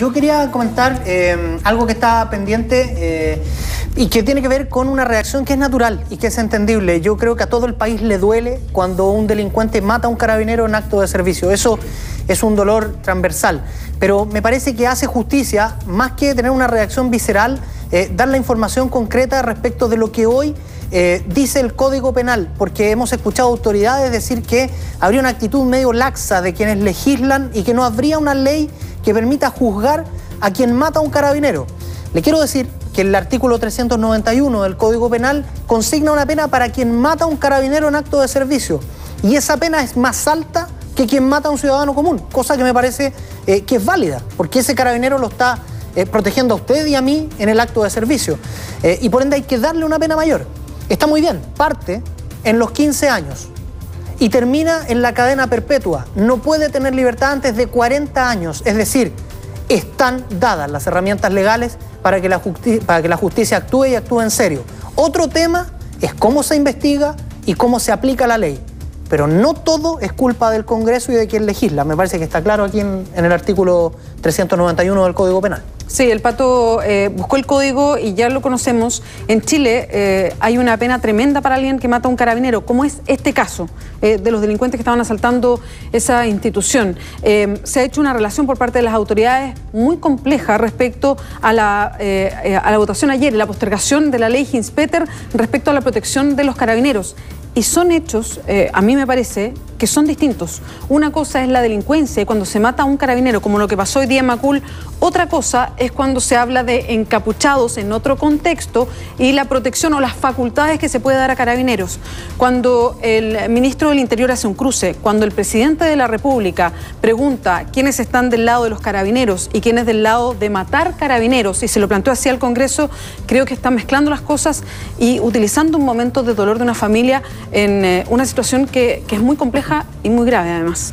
yo quería comentar eh, algo que está pendiente eh, y que tiene que ver con una reacción que es natural y que es entendible. Yo creo que a todo el país le duele cuando un delincuente mata a un carabinero en acto de servicio. Eso es un dolor transversal. Pero me parece que hace justicia, más que tener una reacción visceral, eh, dar la información concreta respecto de lo que hoy dice el Código Penal, porque hemos escuchado autoridades decir que habría una actitud medio laxa de quienes legislan y que no habría una ley que permita juzgar a quien mata a un carabinero. Le quiero decir que el artículo 391 del Código Penal consigna una pena para quien mata a un carabinero en acto de servicio. Y esa pena es más alta que quien mata a un ciudadano común, cosa que me parece eh, que es válida, porque ese carabinero lo está eh, protegiendo a usted y a mí en el acto de servicio. y por ende hay que darle una pena mayor. Está muy bien, parte en los 15 años y termina en la cadena perpetua. No puede tener libertad antes de 40 años, es decir, están dadas las herramientas legales para que la, para que la justicia actúe y actúe en serio. Otro tema es cómo se investiga y cómo se aplica la ley. Pero no todo es culpa del Congreso y de quien legisla. Me parece que está claro aquí en, el artículo 391 del Código Penal. Sí, el pato eh, buscó el código y ya lo conocemos. En Chile eh, hay una pena tremenda para alguien que mata a un carabinero, como es este caso eh, de los delincuentes que estaban asaltando esa institución. se ha hecho una relación por parte de las autoridades muy compleja respecto a la, a la votación ayer y la postergación de la ley Hinspeter respecto a la protección de los carabineros. Y son hechos, a mí me parece, que son distintos. Una cosa es la delincuencia y cuando se mata a un carabinero, como lo que pasó hoy día en Macul, otra cosa es cuando se habla de encapuchados en otro contexto y la protección o las facultades que se puede dar a carabineros. Cuando el ministro del Interior hace un cruce, cuando el presidente de la República pregunta quiénes están del lado de los carabineros y quiénes del lado de matar carabineros y se lo planteó así al Congreso, creo que están mezclando las cosas y utilizando un momento de dolor de una familia en eh, una situación que, que es muy compleja y muy grave además.